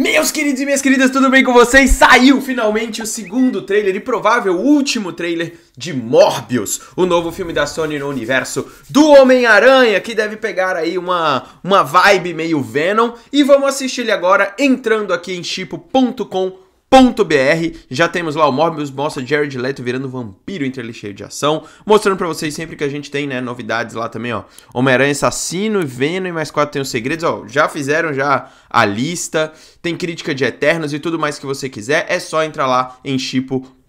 Meus queridos e minhas queridas, tudo bem com vocês? Saiu finalmente o segundo trailer e provável último trailer de Morbius, o novo filme da Sony no universo do Homem-Aranha, que deve pegar aí uma, uma vibe meio Venom. E vamos assistir ele agora entrando aqui em chipo.com .br. Já temos lá o Morbius mostra Jared Leto virando vampiro em trailer cheio de ação, mostrando para vocês sempre que a gente tem, né, novidades lá também, ó. Homem-Aranha assassino, Venom e mais quatro tem os segredos, ó. Já fizeram já a lista, tem crítica de Eternos e tudo mais que você quiser, é só entrar lá em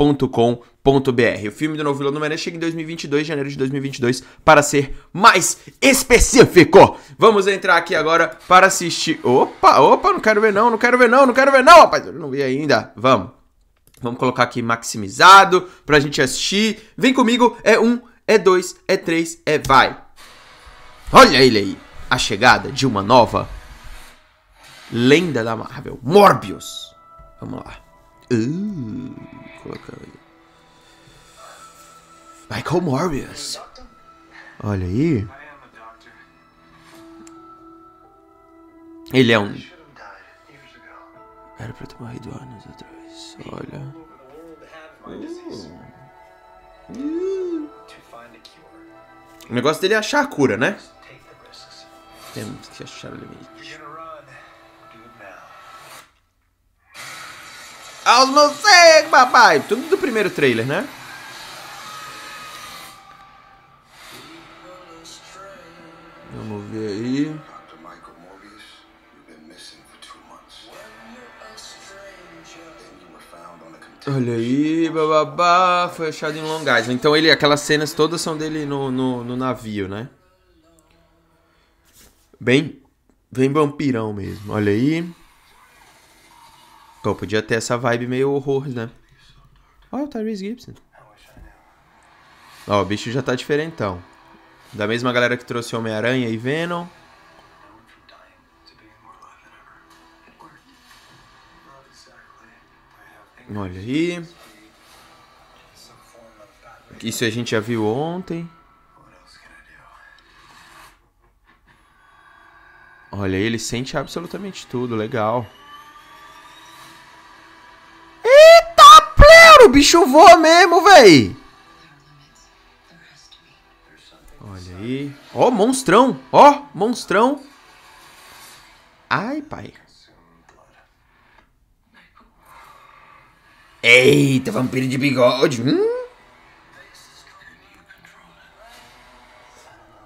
chipo.com.br. O filme do novo vilão do chega em 2022, janeiro de 2022, para ser mais específico. Vamos entrar aqui agora para assistir. Opa, opa, não quero ver não, não quero ver não, não quero ver não, rapaz, eu não vi ainda. Vamos. Vamos colocar aqui maximizado pra gente assistir. Vem comigo, é um, é dois, é três, é vai. Olha ele aí, a chegada de uma nova lenda da Marvel, Morbius. Vamos lá. Uh, colocar aí. Michael Morbius. Olha aí. Ele é um. Era pra ter morrido anos atrás. Olha. Uh. O negócio dele é achar a cura, né? Temos que achar o limite. Aos morcegos, papai! Tudo do primeiro trailer, né? Vamos ver aí. Olha aí, bababá, foi achado em Long Island. Então ele, aquelas cenas todas são dele no, no, no navio, né? Bem, bem vampirão mesmo. Olha aí. Pô, podia ter essa vibe meio horror, né? Olha o Tyrese Gibson. Ó, o bicho já tá diferentão. Da mesma galera que trouxe Homem-Aranha e Venom. Olha aí. Isso a gente já viu ontem. Olha, ele sente absolutamente tudo, legal. Plero, o bicho voa mesmo, véi. Olha aí. Ó, monstrão, ó, monstrão. Ai, pai. Eita, vampiro de bigode. Hum.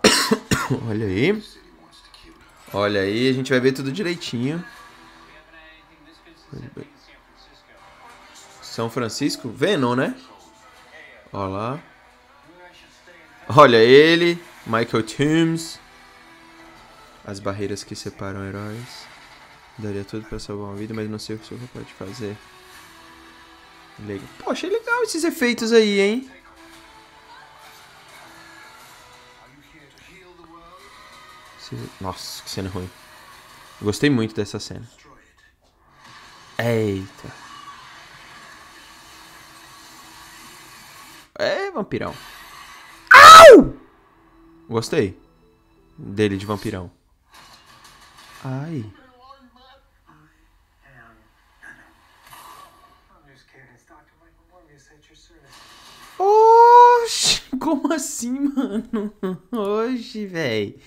Olha aí. Olha aí, a gente vai ver tudo direitinho. São Francisco? Venom, né? Olha lá. Olha ele, Michael Toombs. As barreiras que separam heróis. Daria tudo pra salvar uma vida, mas não sei o que o senhor pode fazer. Legal. Pô, achei legal esses efeitos aí, hein? Nossa, que cena ruim. Gostei muito dessa cena. Eita. É, vampirão. Au! Gostei. Dele de vampirão. Ai. Oxi, como assim, mano? Oxi, véi.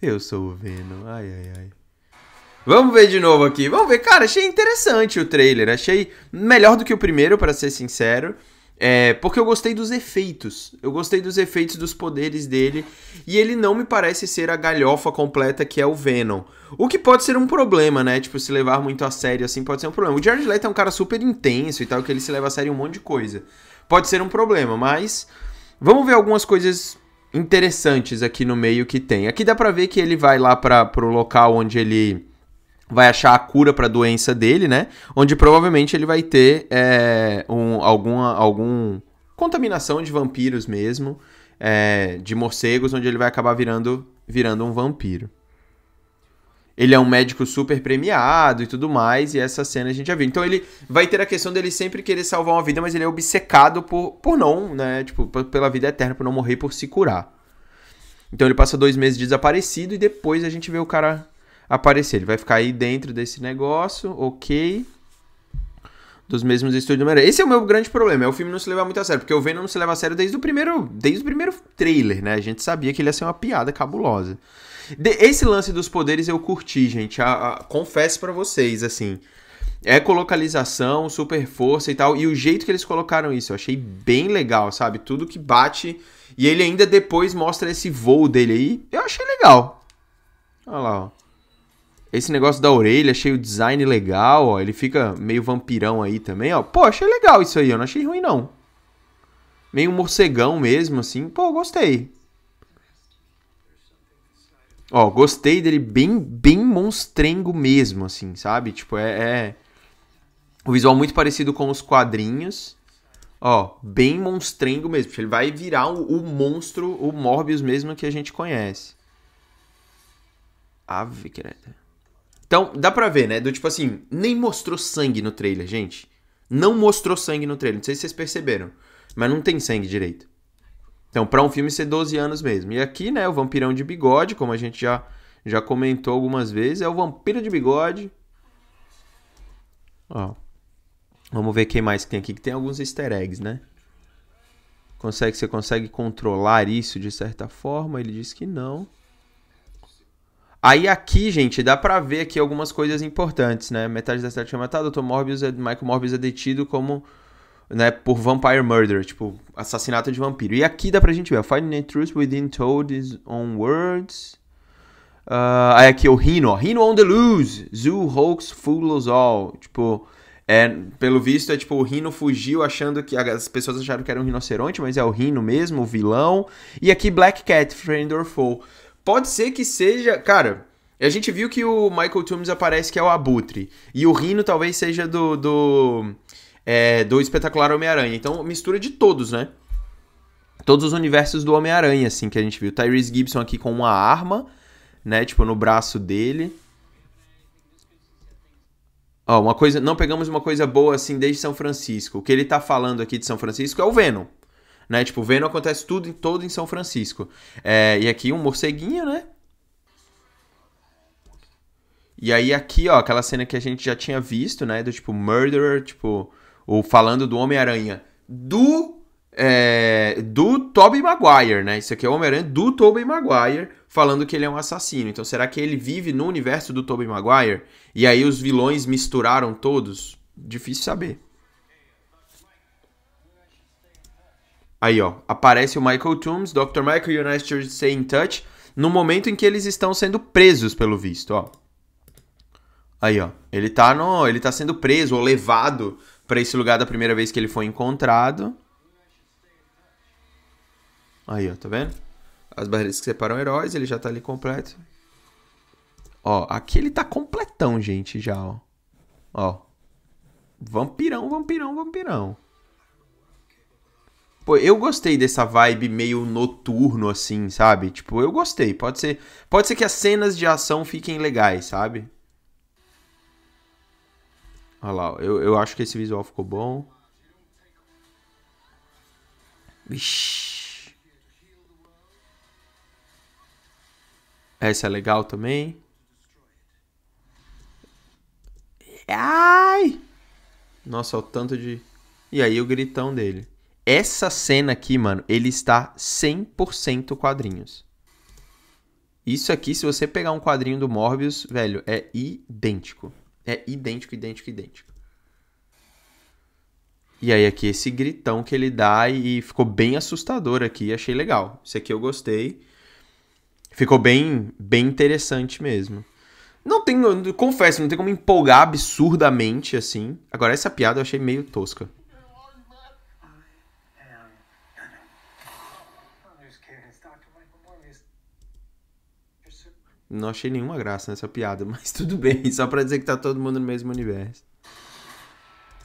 Eu sou o Venom. Ai, ai, ai. Vamos ver de novo aqui. Vamos ver. Cara, achei interessante o trailer. Achei melhor do que o primeiro, para ser sincero. É, porque eu gostei dos efeitos. Eu gostei dos efeitos dos poderes dele. E ele não me parece ser a galhofa completa que é o Venom. O que pode ser um problema, né? Tipo, se levar muito a sério assim pode ser um problema. O Jared Leto é um cara super intenso e tal, que ele se leva a sério um monte de coisa. Pode ser um problema, mas vamos ver algumas coisas interessantes aqui no meio que tem. Aqui dá pra ver que ele vai lá para pro local onde ele vai achar a cura para a doença dele, né? Onde provavelmente ele vai ter é, um, alguma algum contaminação de vampiros mesmo, é, de morcegos, onde ele vai acabar virando virando um vampiro. Ele é um médico super premiado e tudo mais, e essa cena a gente já viu. Então ele vai ter a questão dele sempre querer salvar uma vida, mas ele é obcecado por, por não, né? Tipo, pela vida eterna, por não morrer, por se curar. Então ele passa dois meses desaparecido e depois a gente vê o cara aparecer. Ele vai ficar aí dentro desse negócio, ok. Dos mesmos estúdios do. Esse é o meu grande problema, é o filme não se levar muito a sério, porque o Venom não se leva a sério desde o primeiro, desde o primeiro trailer, né? A gente sabia que ele ia ser uma piada cabulosa. De- esse lance dos poderes eu curti, gente. A- a- confesso pra vocês, assim. Ecolocalização, super força e tal. E o jeito que eles colocaram isso, eu achei bem legal, sabe? Tudo que bate. E ele ainda depois mostra esse voo dele aí. Eu achei legal. Olha lá, ó. Esse negócio da orelha, achei o design legal, ó. Ele fica meio vampirão aí também, ó. Pô, achei legal isso aí, eu não achei ruim, não. Meio morcegão mesmo, assim. Pô, gostei. Ó, gostei dele bem, bem monstrengo mesmo, assim, sabe? Tipo, é, é... O visual muito parecido com os quadrinhos. Ó, bem monstrengo mesmo. Ele vai virar o, o monstro, o Morbius mesmo que a gente conhece. Ave creda. Então, dá pra ver, né? Do tipo assim, nem mostrou sangue no trailer, gente. Não mostrou sangue no trailer. Não sei se vocês perceberam. Mas não tem sangue direito. Então, pra um filme ser 12 anos mesmo. E aqui, né, o vampirão de bigode, como a gente já, já comentou algumas vezes, é o vampiro de bigode. Ó. Vamos ver quem mais tem aqui, que tem alguns easter eggs, né? Consegue, você consegue controlar isso de certa forma? Ele diz que não. Aí aqui, gente, dá pra ver aqui algumas coisas importantes, né? Metade da cidade foi matada, Dr. Morbius, é, Michael Morbius é detido como, né, por vampire murder, tipo, assassinato de vampiro. E aqui dá pra gente ver, finding the truth within told his own words. Ah, aí aqui o Rhino, Rhino on the loose, Zoo hoax fool us all. Tipo, é, pelo visto é tipo, o Rhino fugiu achando que, as pessoas acharam que era um rinoceronte, mas é o Rhino mesmo, o vilão. E aqui Black Cat, friend or foe. Pode ser que seja. Cara, a gente viu que o Michael Toombs aparece que é o Abutre. E o Rino talvez seja do. Do, é, do espetacular Homem-Aranha. Então, mistura de todos, né? Todos os universos do Homem-Aranha, assim, que a gente viu. Tyrese Gibson aqui com uma arma, né? Tipo, no braço dele. Ó, uma coisa. Não pegamos uma coisa boa assim desde São Francisco. O que ele tá falando aqui de São Francisco é o Venom né? Tipo, vendo acontece tudo em todo em São Francisco. É, e aqui um morceguinho, né? E aí aqui, ó, aquela cena que a gente já tinha visto, né? Do tipo Murderer, tipo, ou falando do Homem-Aranha do é, do Tobey Maguire, né? Isso aqui é o Homem-Aranha do Tobey Maguire falando que ele é um assassino. Então será que ele vive no universo do Tobey Maguire? E aí os vilões misturaram todos? Difícil saber. Aí, ó, aparece o Michael Toombs, Dr. Michael to Stay in Touch, no momento em que eles estão sendo presos, pelo visto, ó. Aí, ó, ele tá no, ele tá sendo preso ou levado para esse lugar da primeira vez que ele foi encontrado. Aí, ó, tá vendo? As barreiras que separam heróis, ele já tá ali completo. Ó, aqui ele tá completão, gente, já, ó. Ó. Vampirão, vampirão, vampirão. Pô, eu gostei dessa vibe meio noturno, assim, sabe? Tipo, eu gostei. Pode ser, pode ser que as cenas de ação fiquem legais, sabe? Olha lá, eu, eu acho que esse visual ficou bom. Vixi. Essa é legal também. Ai! Nossa, o tanto de. E aí o gritão dele. Essa cena aqui, mano, ele está 100% quadrinhos. Isso aqui, se você pegar um quadrinho do Morbius, velho, é idêntico. É idêntico, idêntico, idêntico. E aí aqui esse gritão que ele dá e ficou bem assustador aqui, achei legal. Isso aqui eu gostei. Ficou bem, bem interessante mesmo. Não tem, confesso, não tem como empolgar absurdamente assim. Agora essa piada eu achei meio tosca. Não achei nenhuma graça nessa piada, mas tudo bem, só pra dizer que tá todo mundo no mesmo universo.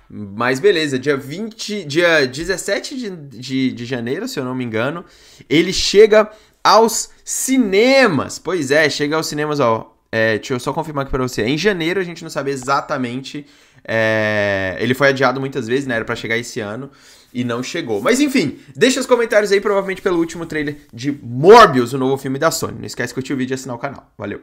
Mas beleza, dia 20, dia 17 de, de, de janeiro, se eu não me engano, ele chega aos cinemas. Pois é, chega aos cinemas, ó. É, deixa eu só confirmar aqui pra você. Em janeiro a gente não sabe exatamente. é, ele foi adiado muitas vezes, né? Era pra chegar esse ano e não chegou. Mas enfim, deixa os comentários aí, provavelmente pelo último trailer de Morbius, o novo filme da Sony. Não esquece de curtir o vídeo e assinar o canal. Valeu!